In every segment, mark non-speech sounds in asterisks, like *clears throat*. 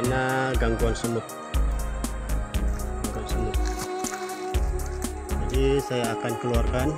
karena gangguan semut. Gangguan semut. Jadi saya akan keluarkan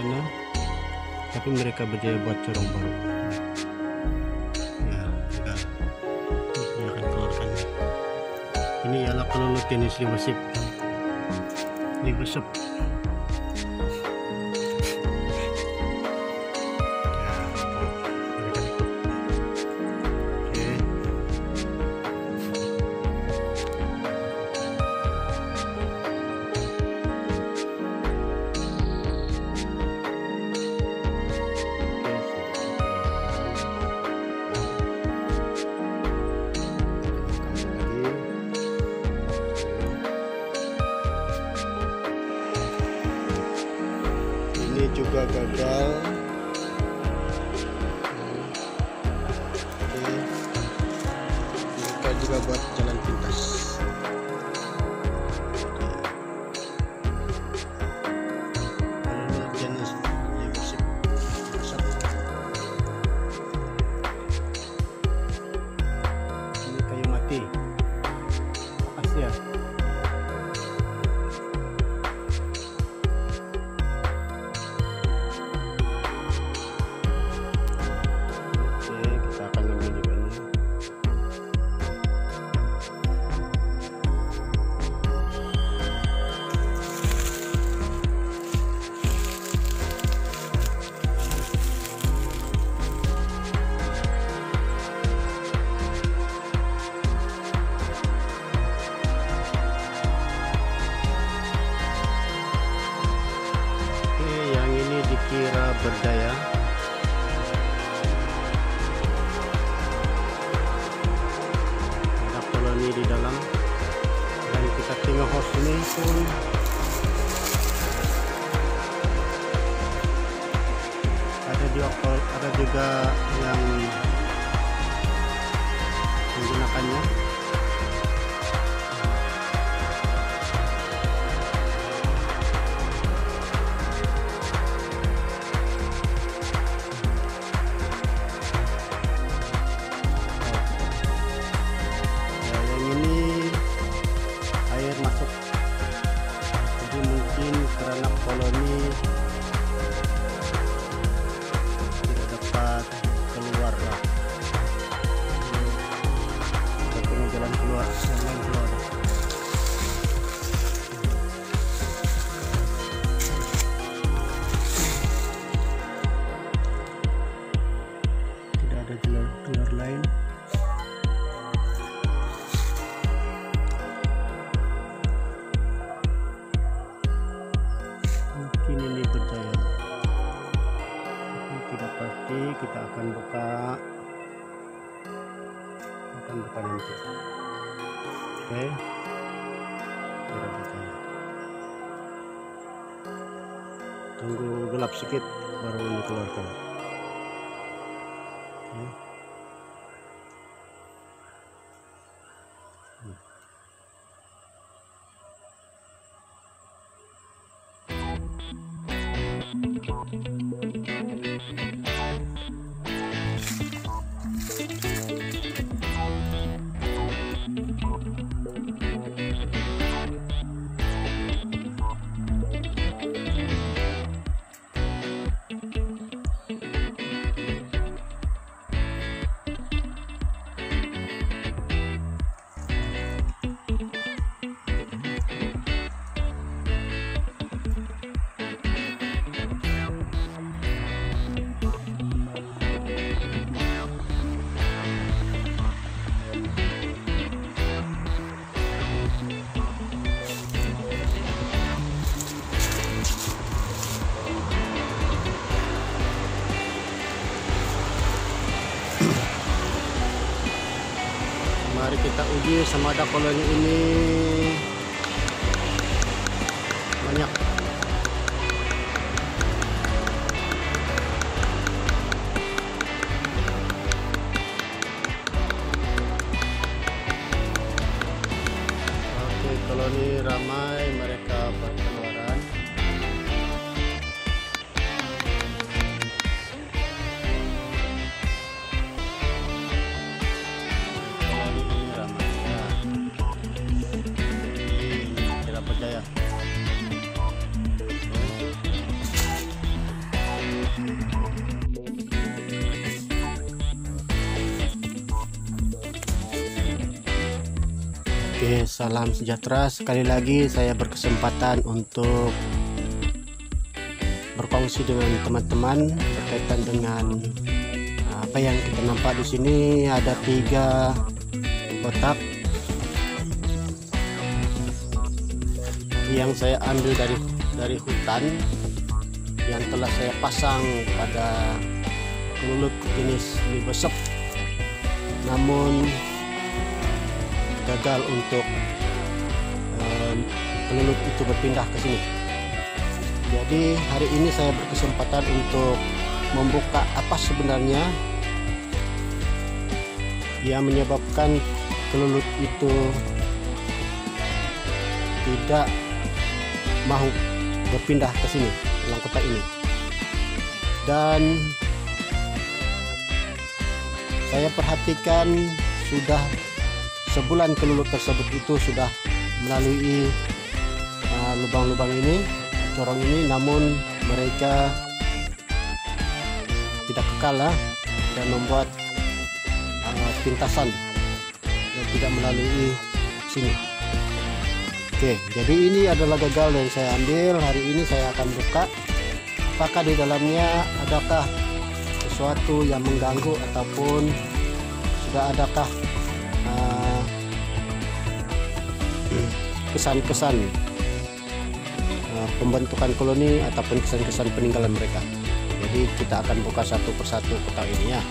sana tapi mereka berjaya buat corong baru. Ya, ya. kita akan keluarkan ya. ini ialah penelitian istri wasip ini besok kkk kita akan buka. Akan buka nanti. Oke. Kita buka. Tunggu gelap sedikit baru dikeluarkan. Ada koloni ini. Banyak salam sejahtera. Sekali lagi saya berkesempatan untuk berkongsi dengan teman-teman berkaitan dengan uh, apa yang kita nampak di sini ada tiga kotak yang saya ambil dari dari hutan yang telah saya pasang pada kelulup jenis libesep namun gagal untuk um, penelut itu berpindah ke sini. Jadi hari ini saya berkesempatan untuk membuka apa sebenarnya yang menyebabkan kelulut itu tidak mau berpindah ke sini dalam kotak ini. Dan saya perhatikan sudah sebulan kelulut tersebut itu sudah melalui uh, lubang-lubang ini corong ini. Namun mereka tidak kekal lah dan membuat uh, pintasan dan tidak melalui sini. Oke jadi ini adalah gagal yang saya ambil. Hari ini saya akan buka. Apakah di dalamnya adakah sesuatu yang mengganggu ataupun sudah adakah kesan-kesan uh, pembentukan koloni ataupun kesan-kesan peninggalan mereka. Jadi kita akan buka satu persatu kotak ini ya.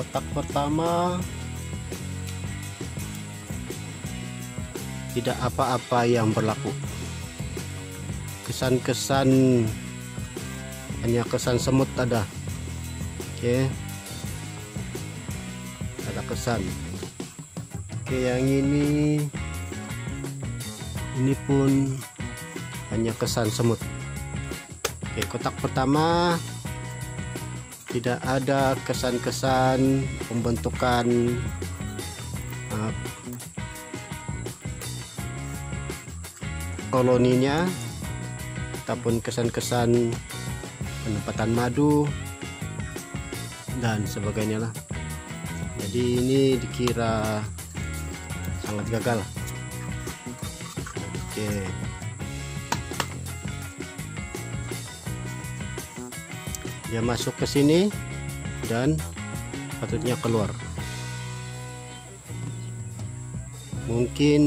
Kotak pertama tidak apa-apa yang berlaku. Kesan-kesan hanya kesan semut ada. Oke. Ada kesan. Oke, yang ini ini pun hanya kesan semut. Oke, kotak pertama tidak ada kesan-kesan pembentukan uh, koloninya ataupun kesan-kesan penempatan madu dan sebagainya lah. Jadi ini dikira sangat gagal. Oke dia masuk ke sini dan patutnya keluar. Mungkin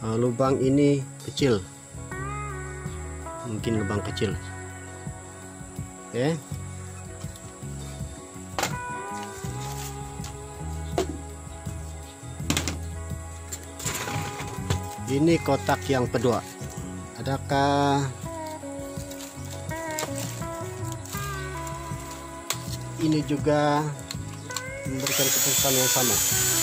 uh, lubang ini kecil. Mungkin lubang kecil. Oke. Okay. ini kotak yang kedua. Adakah ini juga memberikan keputusan yang sama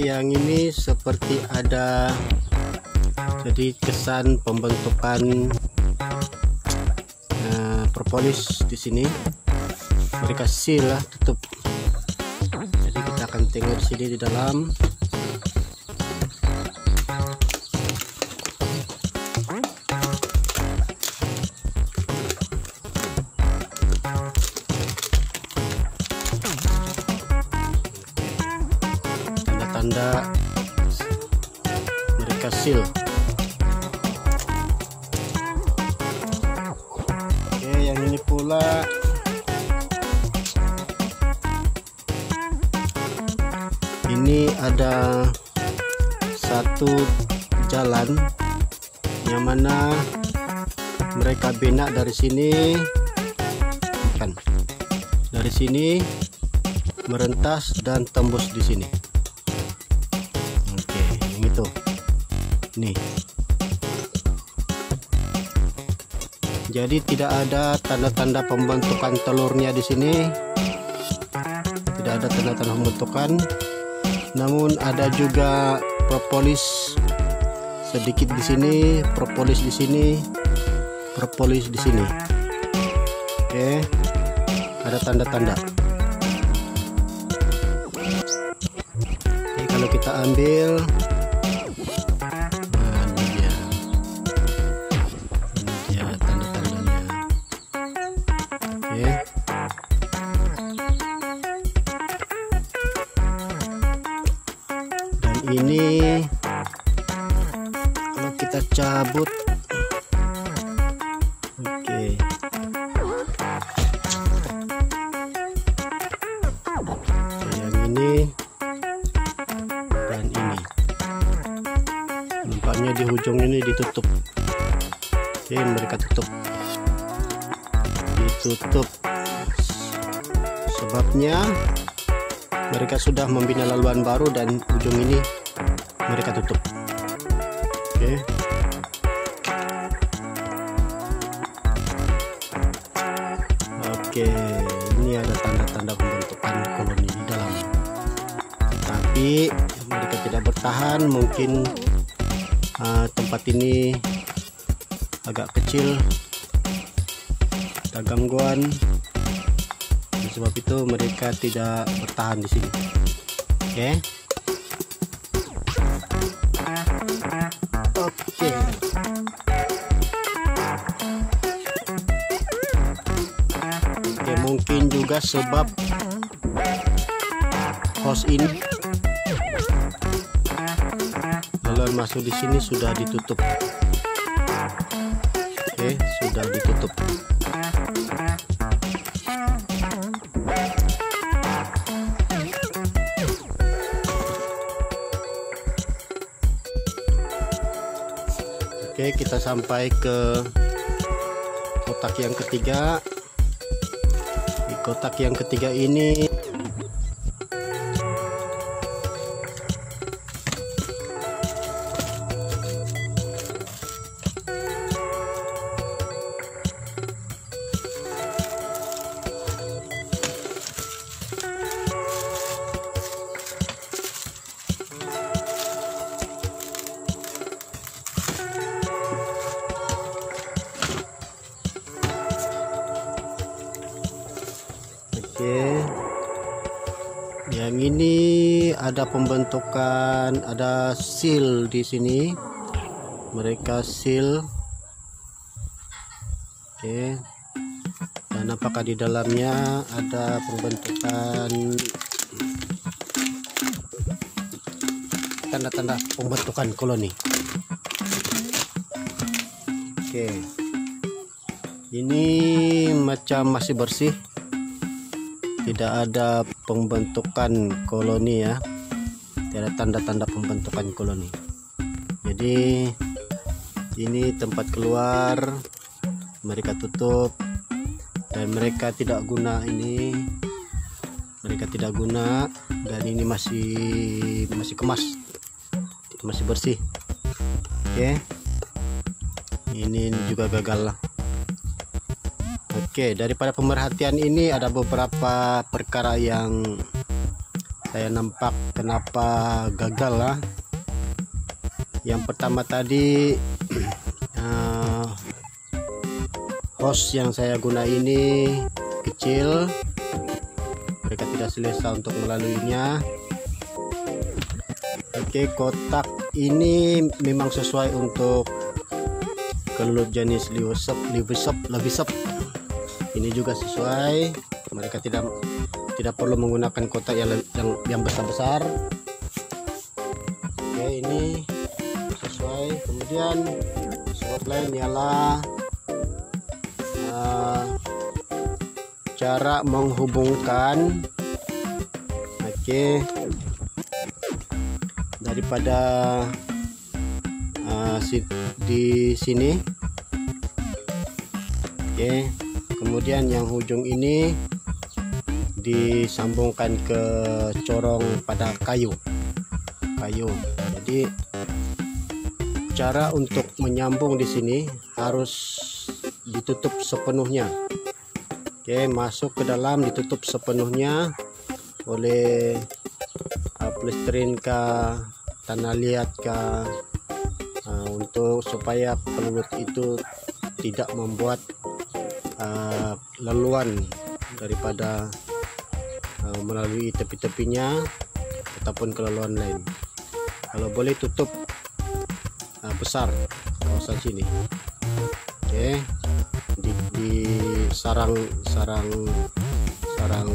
yang ini seperti ada jadi kesan pembentukan uh, propolis di sini. Mereka seal lah tutup. Jadi kita akan tengok sini di dalam mereka seal oke yang ini pula. Ini ada satu jalan yang mana mereka bina dari sini. Kan? Dari sini merentas dan tembus di sini nih. Jadi tidak ada tanda-tanda pembentukan telurnya di sini. Tidak ada tanda-tanda pembentukan. Namun ada juga propolis sedikit di sini propolis di sini propolis di sini. Oke ada tanda-tanda. Kalau kita ambil sebabnya mereka sudah membina laluan baru dan ujung ini mereka tutup. Oke. Oke ini ada tanda-tanda pembentukan koloni di dalam. Tapi mereka tidak bertahan mungkin uh, tempat ini agak kecil. Ada gangguan sebab itu mereka tidak bertahan di sini. Oke? Oke. Oke mungkin juga sebab host ini laluan masuk di sini sudah ditutup. Oke sudah ditutup kita sampai ke kotak yang ketiga. Di kotak yang ketiga ini Yang ini ada pembentukan, ada seal di sini. Mereka seal. Oke. Dan apakah di dalamnya ada pembentukan tanda-tanda pembentukan koloni? Oke. Ini macam masih bersih tidak ada pembentukan koloni ya. Tidak tanda-tanda pembentukan koloni. Jadi ini tempat keluar mereka tutup dan mereka tidak guna ini. Mereka tidak guna dan ini masih masih kemas. Masih bersih. Oke. Ini juga gagal lah Oke, daripada pemerhatian ini ada beberapa perkara yang saya nampak kenapa gagal lah. Yang pertama tadi *clears throat* uh, host yang saya guna ini kecil, mereka tidak selesa untuk melaluinya. Oke, kotak ini memang sesuai untuk kelulup jenis liwesop, liwesop, liwesop ini juga sesuai. Mereka tidak tidak perlu menggunakan kotak yang yang yang besar besar oke ini sesuai. Kemudian sebab lain ialah cara menghubungkan. Oke. Daripada uh, di sini. Oke kemudian yang ujung ini disambungkan ke corong pada kayu. Kayu. Jadi cara untuk menyambung di sini harus ditutup sepenuhnya. Oke masuk ke dalam ditutup sepenuhnya. Oleh uh, plesterin kah tanah liat kah uh, untuk supaya pelulut itu tidak membuat uh, leluan daripada uh, melalui tepi-tepinya ataupun kelelawar lain kalau boleh tutup uh, besar kawasan sini oke okay. di, di sarang sarang sarang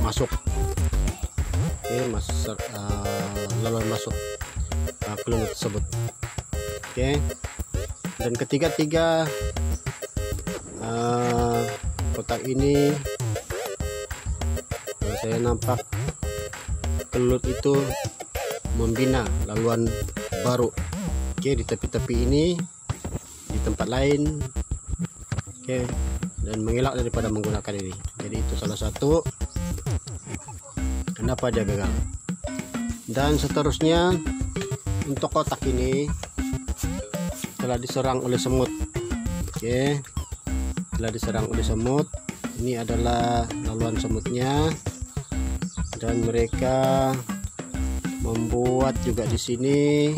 masuk oke okay, masuk uh, laluan masuk uh, tersebut oke okay. dan ketiga-tiga uh, kotak ini saya nampak kelut itu membina laluan baru. Oke di tepi-tepi ini di tempat lain. Oke dan mengelak daripada menggunakan ini. Jadi itu salah satu. Kenapa dia gagal? Dan seterusnya untuk kotak ini telah diserang oleh semut. Oke telah diserang oleh semut ini adalah laluan semutnya. Dan mereka membuat juga di sini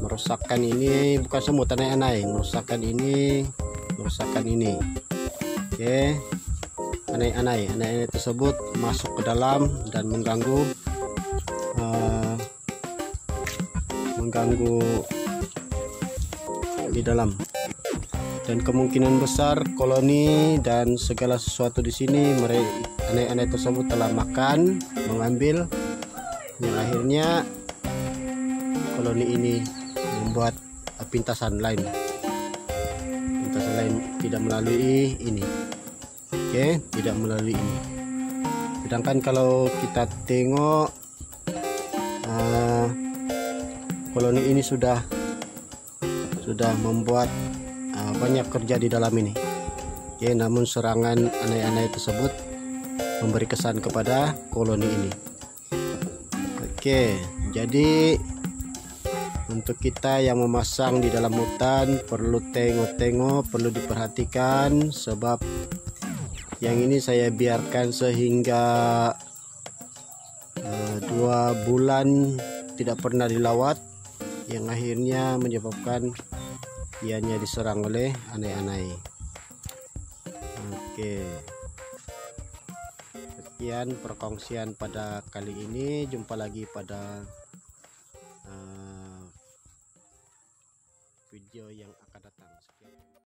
merusakkan ini bukan semut aneh-aneh merusakkan ini merusakkan ini. Oke. Okay. aneh-aneh aneh-aneh tersebut masuk ke dalam dan mengganggu uh, mengganggu di dalam dan kemungkinan besar koloni dan segala sesuatu di sini mereka aneh-aneh tersebut telah makan mengambil yang akhirnya koloni ini membuat pintasan lain pintasan lain tidak melalui ini oke okay? tidak melalui ini sedangkan kalau kita tengok uh, koloni ini sudah sudah membuat uh, banyak kerja di dalam ini. Oke, namun serangan aneh-aneh tersebut memberi kesan kepada koloni ini. Oke jadi untuk kita yang memasang di dalam hutan perlu tengok-tengok perlu diperhatikan sebab yang ini saya biarkan sehingga uh, dua bulan tidak pernah dilawat yang akhirnya menyebabkan ianya diserang oleh aneh-aneh. Oke. Sekian perkongsian pada kali ini. Jumpa lagi pada uh, video yang